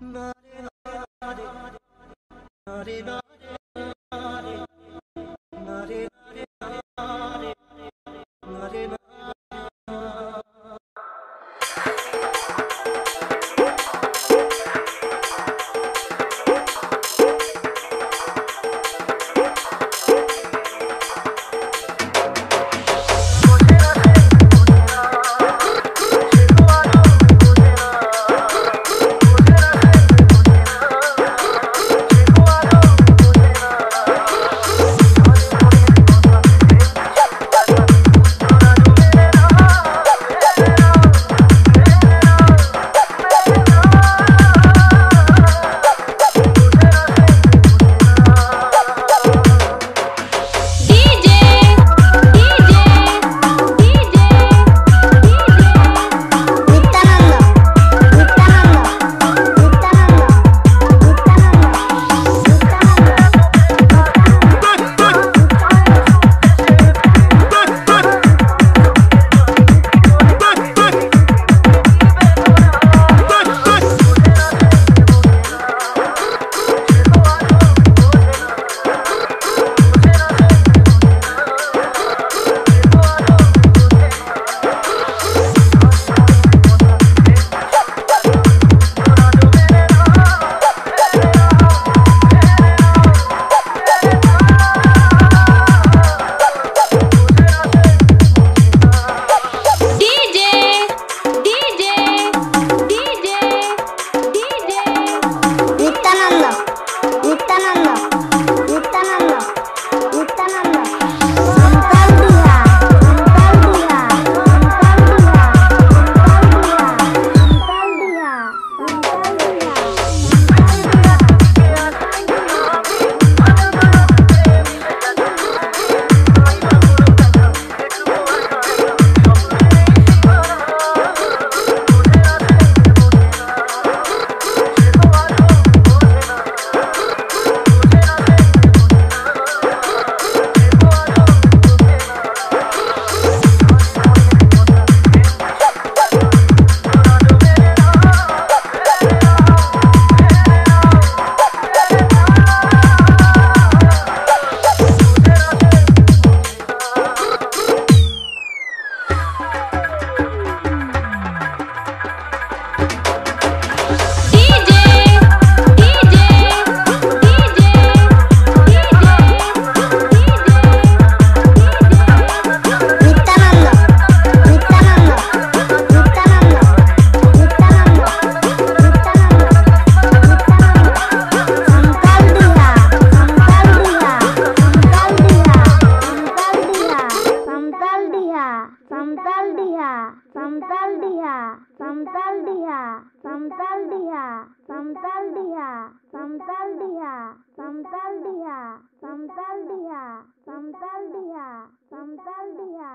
Not in samtal diha samtal diha samtal diha samtal diha samtal diha samtal diha samtal diha samtal diha samtal diha samtal diha samtal diha